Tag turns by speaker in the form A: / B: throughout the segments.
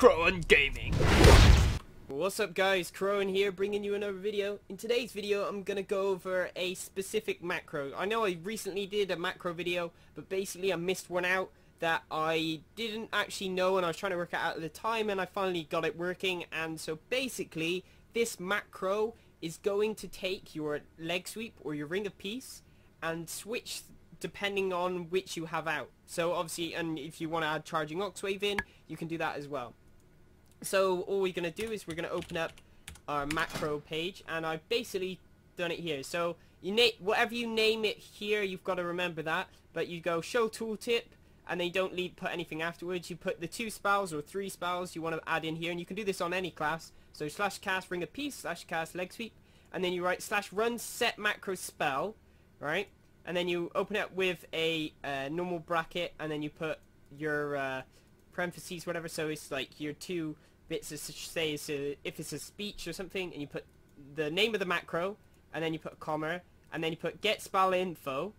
A: Krohun Gaming. What's up guys, Krohun here bringing you another video. In today's video I'm gonna go over a specific macro. I know I recently did a macro video, but basically I missed one out that I didn't actually know and I was trying to work it out at the time and I finally got it working and so basically this macro is going to take your leg sweep or your ring of peace and switch depending on which you have out. So obviously, and if you want to add charging Ox Wave in, you can do that as well. So all we're going to do is we're going to open up our macro page, and I've basically done it here. So you name whatever you name it here, you've got to remember that. But you go show tooltip, and then you don't leave, put anything afterwards. You put the two spells or three spells you want to add in here, and you can do this on any class. So slash cast ring of peace, slash cast leg sweep, and then you write slash run set macro spell, right? and then you open it with a uh, normal bracket and then you put your uh, parentheses whatever so it's like your two bits of say so if it's a speech or something and you put the name of the macro and then you put a comma and then you put get spell info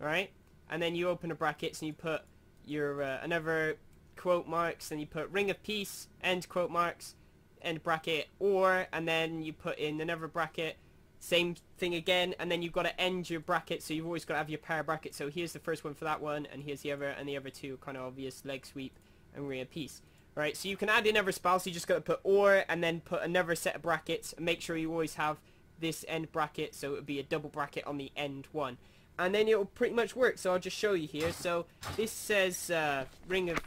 A: right and then you open a brackets and you put your uh, another quote marks and you put ring of peace end quote marks end bracket or and then you put in another bracket same thing again, and then you've got to end your bracket, so you've always got to have your pair bracket. So here's the first one for that one, and here's the other, and the other two kind of obvious leg sweep and ring of peace. Right, so you can add in spells, so you just got to put or, and then put another set of brackets, and make sure you always have this end bracket, so it would be a double bracket on the end one. And then it will pretty much work, so I'll just show you here. So this says uh, ring of,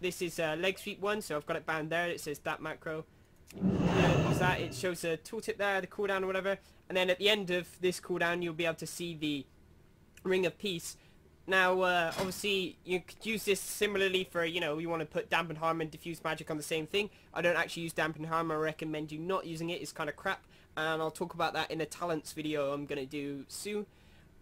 A: this is uh, leg sweep one, so I've got it bound there, it says that macro use that. It shows a tooltip there, the cooldown or whatever. And then at the end of this cooldown, you'll be able to see the Ring of Peace. Now, uh, obviously, you could use this similarly for, you know, you want to put Dampen Harm and Diffuse Magic on the same thing. I don't actually use Dampen Harm. I recommend you not using it. It's kind of crap. And I'll talk about that in a talents video I'm going to do soon.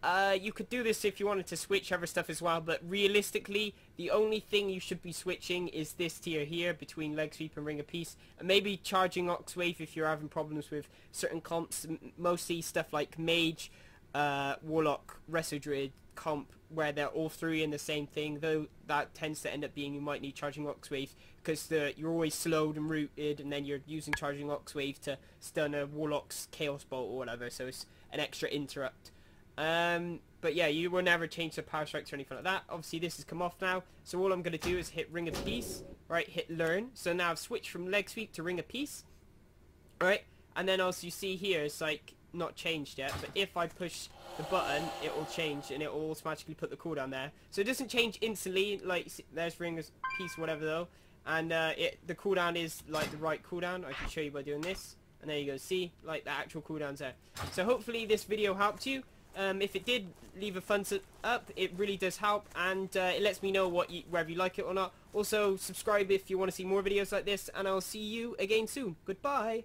A: Uh, you could do this if you wanted to switch other stuff as well, but realistically, the only thing you should be switching is this tier here between Leg Sweep and Ring of Peace, and maybe charging Ox Wave if you're having problems with certain comps, mostly stuff like Mage, uh, Warlock, Resto Druid comp, where they're all three in the same thing, though that tends to end up being you might need charging Ox Wave, because the, you're always slowed and rooted, and then you're using charging Ox Wave to stun a Warlock's Chaos Bolt or whatever, so it's an extra interrupt. Um, but yeah, you will never change the power strikes or anything like that. Obviously, this has come off now. So all I'm going to do is hit Ring of Peace. Right, hit Learn. So now I've switched from Leg Sweep to Ring of Peace. Right, and then as you see here, it's like not changed yet. But if I push the button, it will change and it will automatically put the cooldown there. So it doesn't change instantly. Like there's Ring piece whatever though. And uh, it the cooldown is like the right cooldown. I can show you by doing this. And there you go. See, like the actual cooldowns there. So hopefully this video helped you. Um, if it did, leave a thumbs up. It really does help, and uh, it lets me know what you, whether you like it or not. Also, subscribe if you want to see more videos like this, and I'll see you again soon. Goodbye.